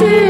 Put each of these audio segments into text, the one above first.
see.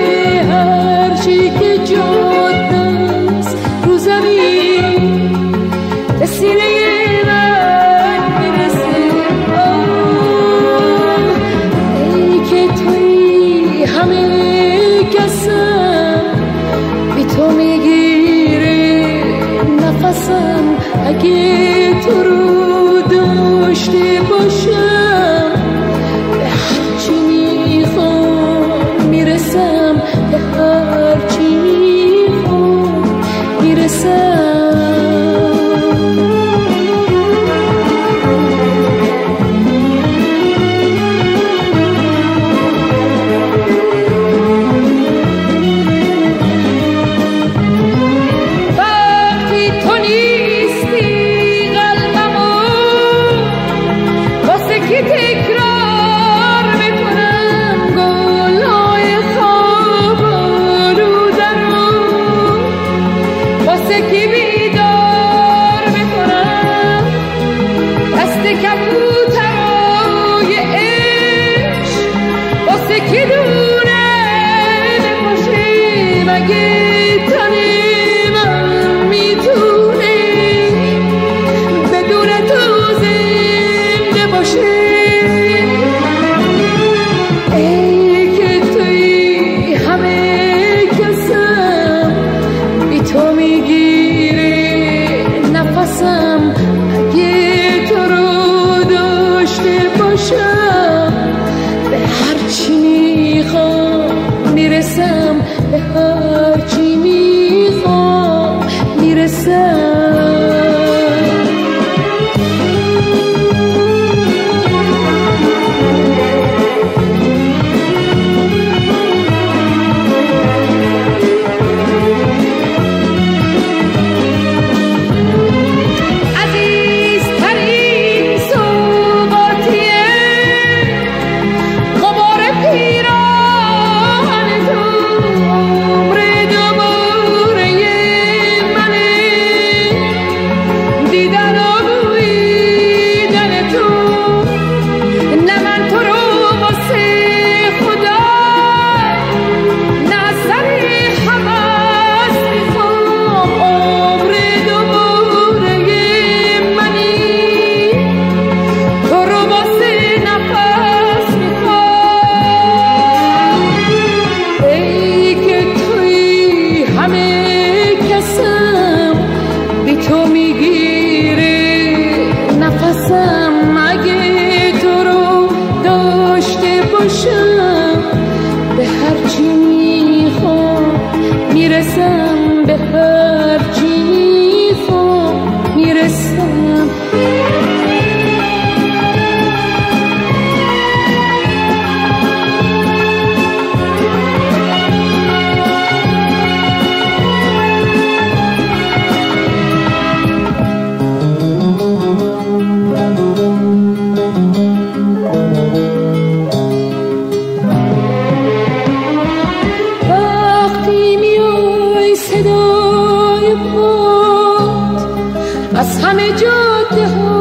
می‌رسم به هرچی می‌خوام. می‌رسم از همه جاده ها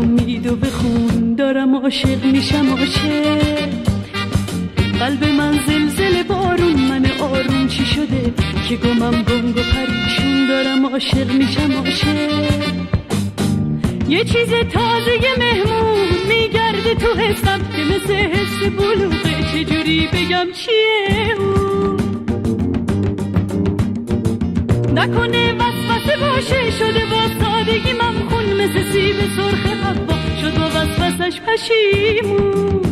رگام میدو بخون دارم عاشق میشم عاشق. قلب من زلزل بارون من آروم چی شده؟ که گمم گنگ و پریشون دارم عاشق میشم عاشق. یه چیز تازه مهمون میگرده تو حسم که مثل حس بلوغه. چجوری بگم چیه اون نکنه وسوسه باشه شده با سادگی خون مثل سیب سرخ حوا شد با وسوسش پشیمون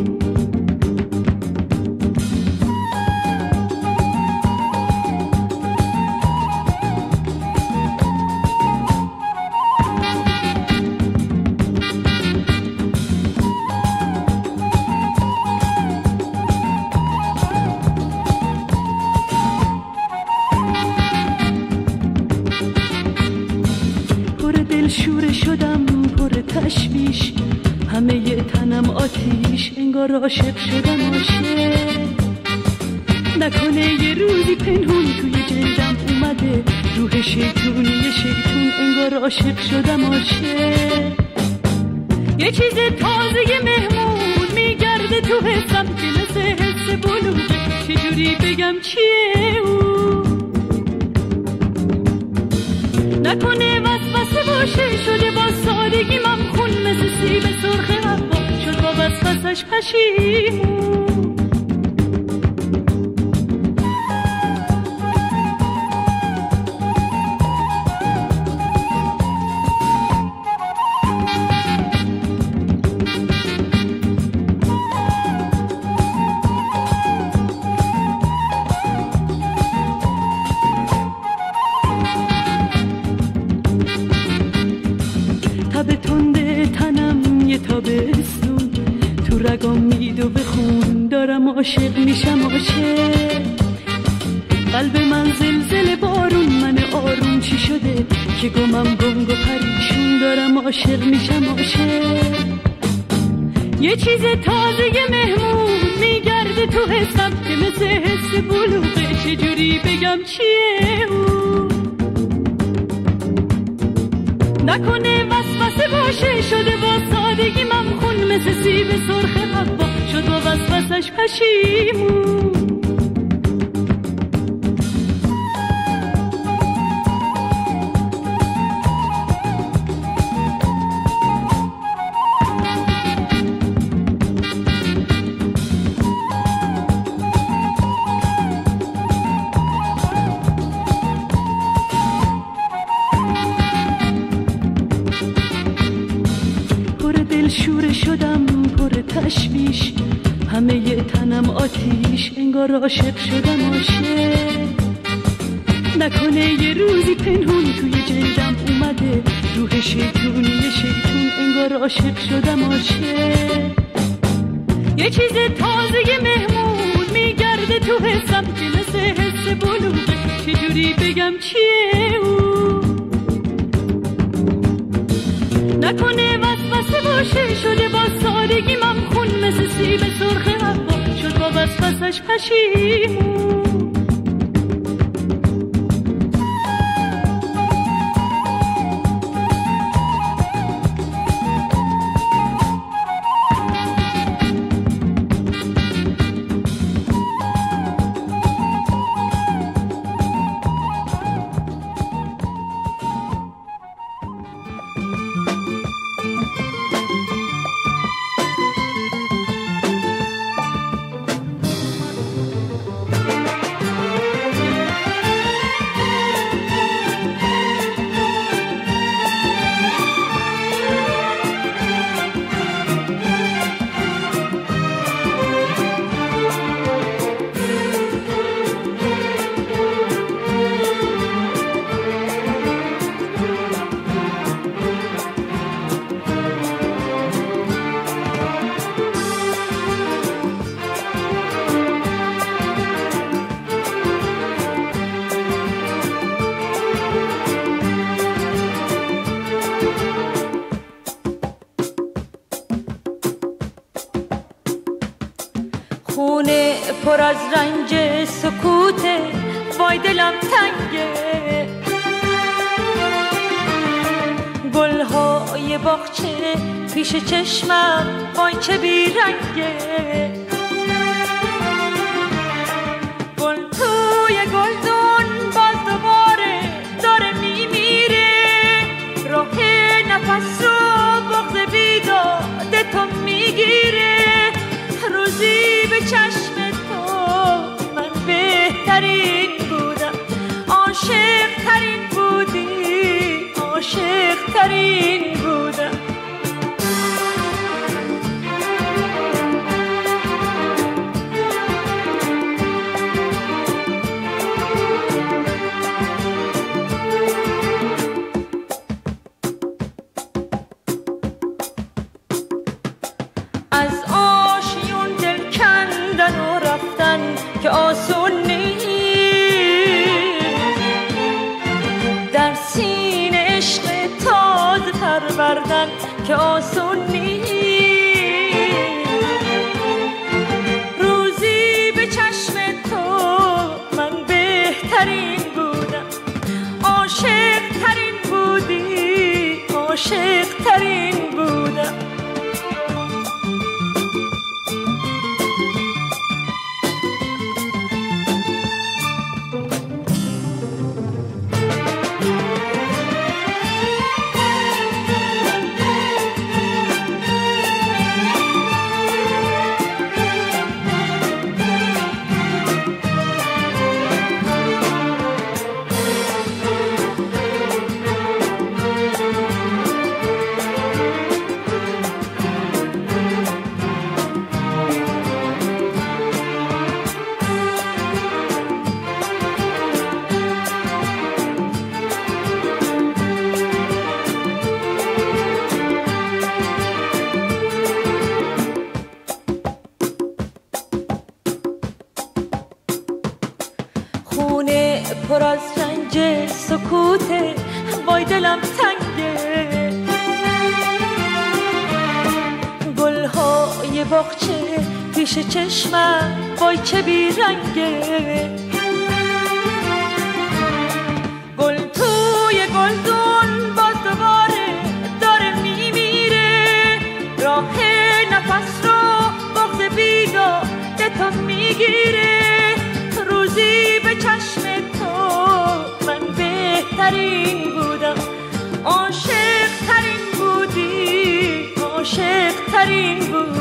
عاشق شدم عاشق. نکنه یه روزی پنهون توی جلدم اومده. روح شیطونی شیطون انگار عاشق شدم عاشق. یه چیز تازه مهمون میگرده تو حسم که مثل حس بلوغه چجوری بگم چیه او؟ نکنه وسوسه باشه شده با سادگی من خون مثل سیب سرخ وسوسش عاشق میشم عاشق. قلب من زلزل بارون من آروم چی شده؟ که گمم گنگ و پریشون دارم عاشق میشم عاشق. یه چیز تازه مهمون میگرده تو حسم که مثل حس بلوغه. چجوری بگم چیه او؟ نکنه وسوسه باشه شده با سادگی من خون مثل سیب سرخ حوا شد و وسوسش پشیمون. انگار عاشق شدم عاشق. نکنه یه روزی پنهون توی جلدم اومده. روح شیطونی شیطون انگار عاشق شدم عاشق. یه چیز تازه مهمون میگرده تو حسم که مثل حس بلوغه. چجوری بگم چیه او؟ نکنه وسوسه باشه. شده با سادگی من خون مثل سیب سرخ شد با وسوسش پشیمون. خونه پر از رنج سکوته وای دلم تنگه. گلهای باغچه پیش چشمم وای چه بیرنگه. گل توی گلدون باز دوباره داره میمیره. راه نفس رو بغض بیداده تو می‌گیره. روزی به چشم تو من بهترین بودم. عاشق ترین بودی عاشق ترین پروردن که آسون نیست. روزی به چشم تو من بهترین بودم. عاشق ترین بودی عاشق خونه پر از رنج سکوته وای دلم تنگه گلهای باغچه پیش چشمم وای چه بیرنگه گل توی گلدون باز دوباره داره میمیره. راه نفس رو بغض بیداده تو می‌گیره. روزی بهترین بودم عاشق ترین بودی عاشق ترین بودم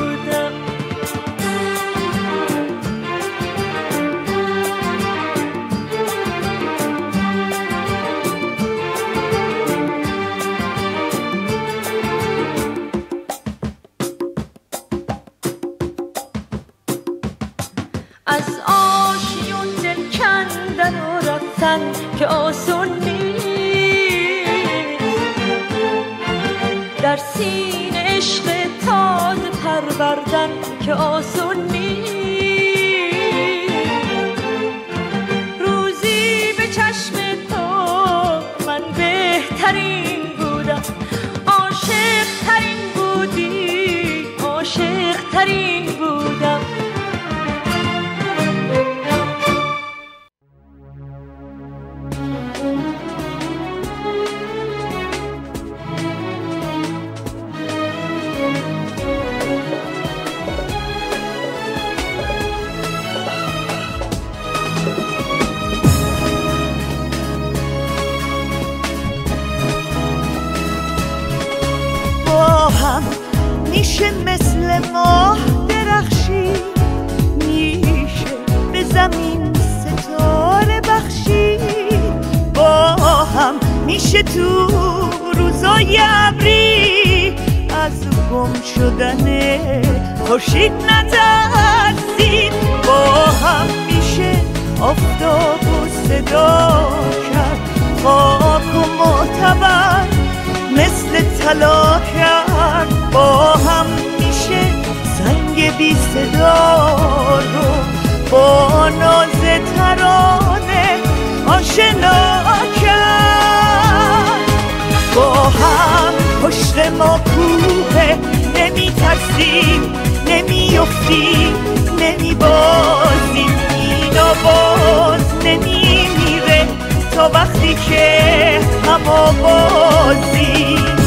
میشه مثل ماه درخشی میشه به زمین ستاره بخشی. با هم میشه تو روزای ابری از گم شدن خورشید نترسیم. با هم میشه آفتاب و صدا کرد خاک و معتبر مثل طلا کرد. با نمیافتیم نمیافتیم نمیبازیم اینا باز نمیمیره. تا وقتی که هم آبازیم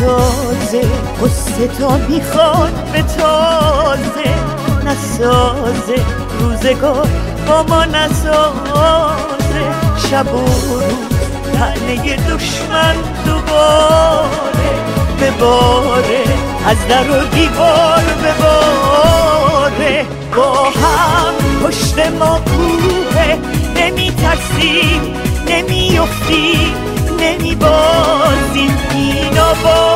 تازه قصه تا می‌خواد به تازه نسازه روزگار با ما نسازه شب و روز تنه دشمن دوباره بباره از در و دیوار بباره با هم پشت ما کوه نمی ترسیم نمی افتیم نمی بازیم اینا باز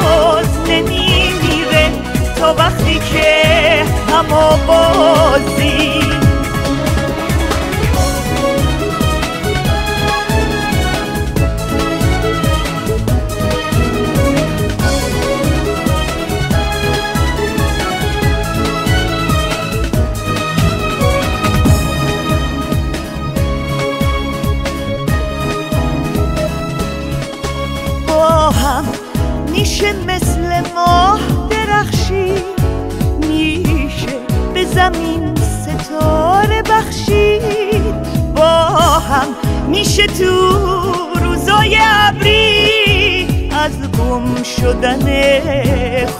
شدن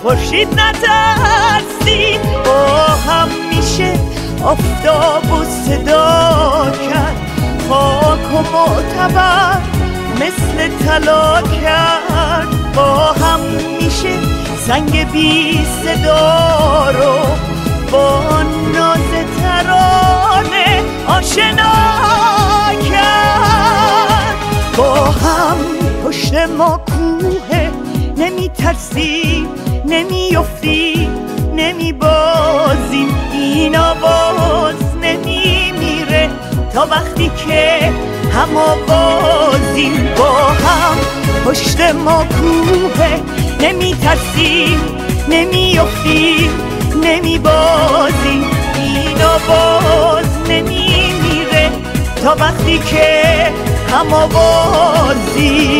خورشید نترسید با هم میشه آفتاب و صدا کرد. خاک و معتبر مثل طلا کرد. با هم میشه سنگ بی صدا رو با ناز ترانه آشنا کرد. با هم پشت ما کوه نمی ترسیم نمی افتی نمی بازیم این آواز نمی میره تا وقتی که هم بازیم با هم پشت ما کوه. نمی ترسیم نمی افتیم نمی بازیم اینا باز نمی میره تا وقتی که هم بازیم